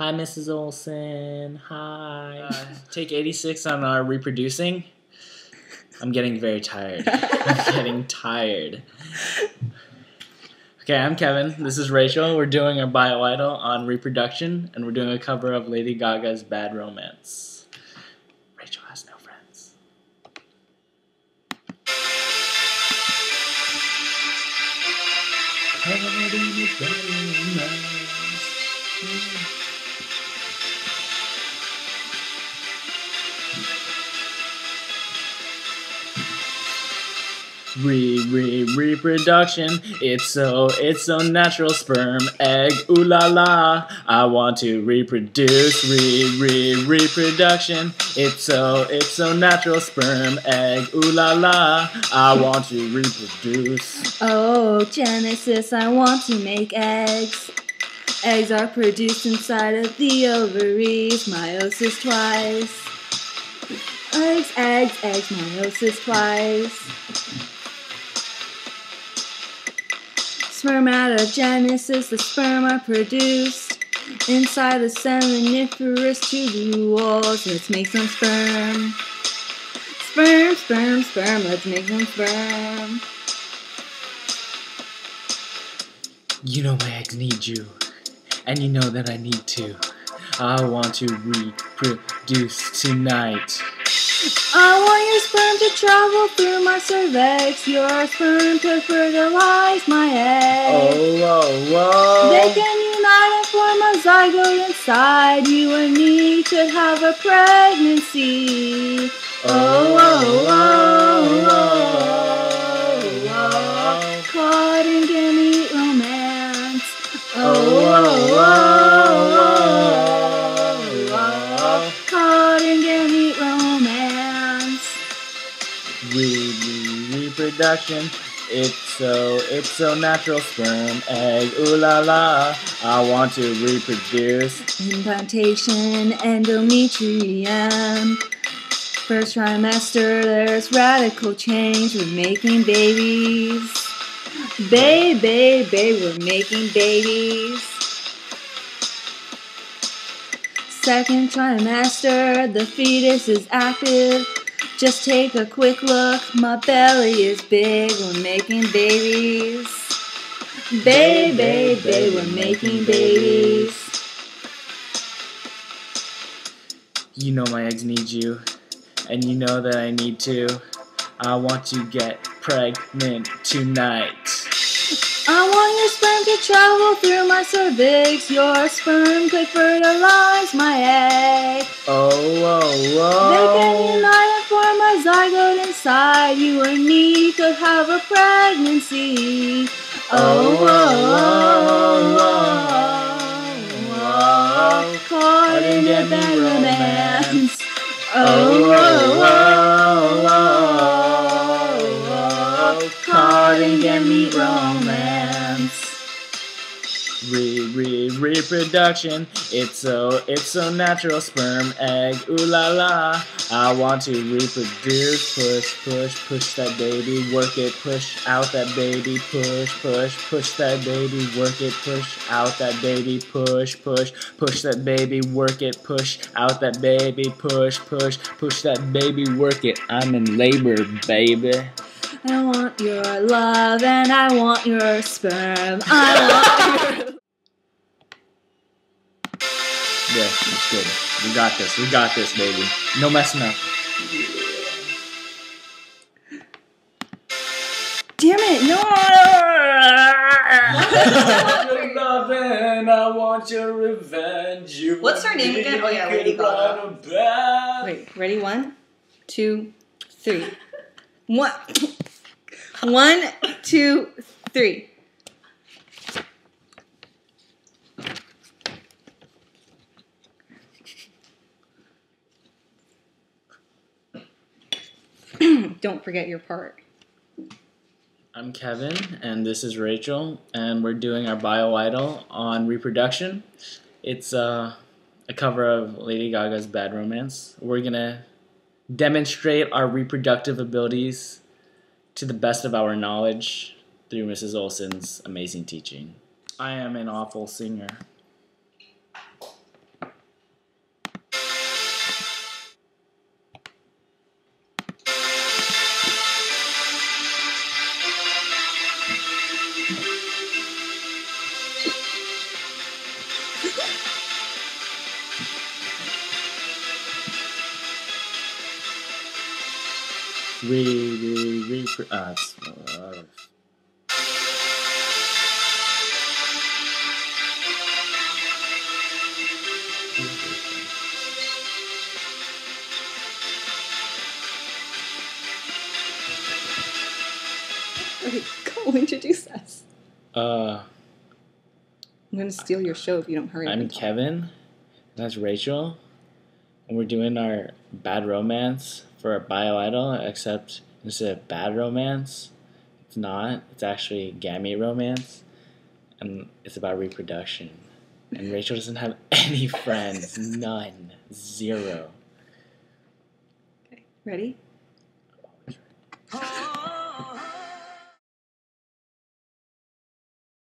Hi, Mrs. Olson. Hi. Uh, take 86 on our reproducing. I'm getting very tired. I'm getting tired. Okay, I'm Kevin. This is Rachel. We're doing a bio idol on reproduction, and we're doing a cover of Lady Gaga's Bad Romance. Rachel has no friends. Re re reproduction. It's so it's so natural. Sperm egg. Ooh la la. I want to reproduce. Re re reproduction. It's so it's so natural. Sperm egg. Ooh la la. I want to reproduce. Oh, Genesis, I want to make eggs. Eggs are produced inside of the ovaries. Meiosis twice. Eggs, eggs, eggs, meiosis twice. Spermatogenesis, the sperm are produced inside the seminiferous tubules. Let's make some sperm. Sperm, sperm, sperm, let's make some sperm. You know my eggs need you, and you know that I need to. I want to reproduce tonight. I want your sperm to travel through my cervix. Your sperm to fertilize my egg. Oh, whoa, whoa. They can unite and form a zygote inside. You and me could have a pregnancy. Oh, oh, oh, oh, Re- re- reproduction. It's so it's so natural. Sperm, egg, ooh la la. I want to reproduce. Implantation, endometrium. First trimester, there's radical change. We're making babies. Baby, baby, we're making babies. Second trimester, the fetus is active. Just take a quick look, my belly is big. We're making babies. Baby, baby, we're making babies. You know my eggs need you, and you know that I need to. I want to get pregnant tonight. I want your sperm to travel through my cervix. Your sperm could fertilize my egg. Oh, whoa, They inside. You and me could have a pregnancy. Oh, whoa, whoa, whoa, whoa. Caught in a bad romance. Oh, whoa, Re re reproduction. It's so it's so natural. Sperm egg. Ooh la la. I want to reproduce. Push push push that baby. Work it. Push out that baby. Push push push that baby. Work it. Push out that baby. Push push push that baby. Work it. Push out that baby. Push push push that baby. Work it. I'm in labor, baby. I want your love and I want your sperm. I want your. Yeah, it's good. We got this. We got this, baby. No messing up. Damn it! No. your loving, I want your revenge. You What's her name again? Oh, yeah, Lady Gaga. Gaga. Wait, ready? One, two, three. One, one, two, three. Don't forget your part. I'm Kevin, and this is Rachel, and we're doing our bio idol on reproduction. It's uh, a cover of Lady Gaga's Bad Romance. We're gonna demonstrate our reproductive abilities to the best of our knowledge through Mrs. Olson's amazing teaching. I am an awful singer. Re, re, re, it's, uh, Okay, go introduce us. uh, I'm gonna steal your show if you don't hurry up. I'm. Kevin. That's Rachel. And we're doing our bad romance for a bio idol, except instead of bad romance, it's not. It's actually gamete romance. And it's about reproduction. And Rachel doesn't have any friends. None. Zero. Okay, Ready?